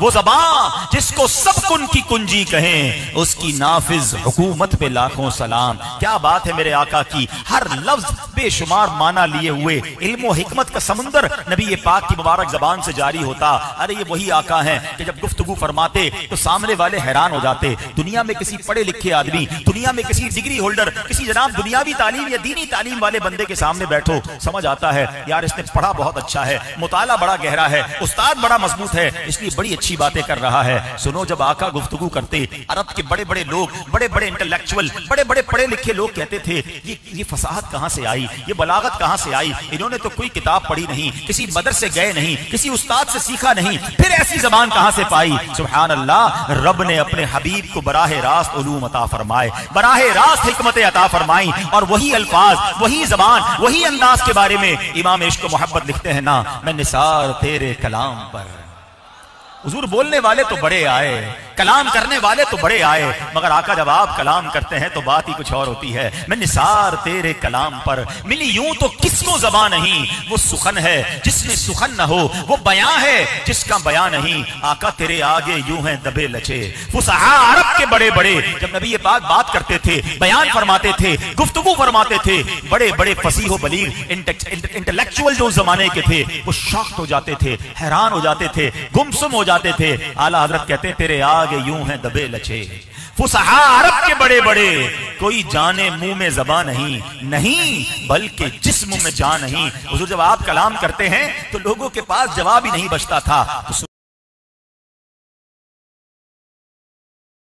वो जबान जिसको सब कुन की कुंजी कहें, उसकी नाफिज हुकूमत पे लाखों सलाम। क्या बात है मेरे आका की? हर लफ्ज बेशुमार माना लिए हुए। हिकमत का समुंदर नबी पाक की मुबारक जबान से जारी होता। अरे ये वही आका है कि जब गुफ्तगु फरमाते तो सामने वाले हैरान हो जाते। दुनिया में किसी पढ़े लिखे आदमी, दुनिया में किसी डिग्री होल्डर, किसी जनाब दुनियावी तालीम या दीनी तालीम वाले बंदे के सामने बैठो। समझ आता है, यार इसने पढ़ा बहुत अच्छा है, मुताला बड़ा गहरा है, उस्ताद बड़ा मज़बूत है, इसलिए बड़ी अच्छी बातें कर रहा है। सुनो, जब आका गुफ्तगु करते, अरब के बड़े बड़े लोग बड़े बड़े इंटेलेक्चुअल बड़े बड़े पढ़े लिखे लोग कहते थे, ये ये फसाहत कहाँ से आई? ये बलागत कहाँ से आई? इन्होंने तो कोई किताब पढ़ी नहीं, किसी मदरसे गए नहीं, किसी उस्ताद से सीखा नहीं, फिर ऐसी जबान कहाँ से पाई? सुबहान अल्लाह रब ने अपने हबीब को बराह रास्त उलूम अता फरमाए। बराह रास्त हिकमत अता फरमाई, और वही अल्फाज, वही जबान, वही अंदाज के बारे में इमाम इश्क मोहब्बत लिखते हैं ना, मैं निसार तेरे कलाम पर हजूर बोलने वाले तो बड़े आए। कलाम करने वाले तो बड़े आए, मगर आका जब आप कलाम करते हैं तो बात ही कुछ और होती है। मैं निसार तेरे कलाम पर, मिली यूँ तो किसको जबा नहीं? वो सुखन है, जिसमें सुखन न हो, वो बयां है, जिसका बयां नहीं। आका तेरे आगे यूँ है दबे लचे। अरब के बड़े बड़े, जब नबी ये बात बात करते थे, बयान फरमाते थे, गुफ्तगु फरमाते थे, बड़े बड़े फसीह बलीग इंटेलेक्चुअल जो जमाने के थे, वो शॉक्ट हो जाते थे, हैरान हो जाते थे, गुमसुम हो जाते थे। आला हज़रत कहते तेरे आगे यूँ है दबे लचे फुसहा अरब के बड़े बड़े। कोई जाने मुँह में जबा नहीं। नहीं, बल्कि जिस्म में जा नहीं। जब आप कलाम करते हैं तो लोगों के पास जवाब ही नहीं बचता था। तो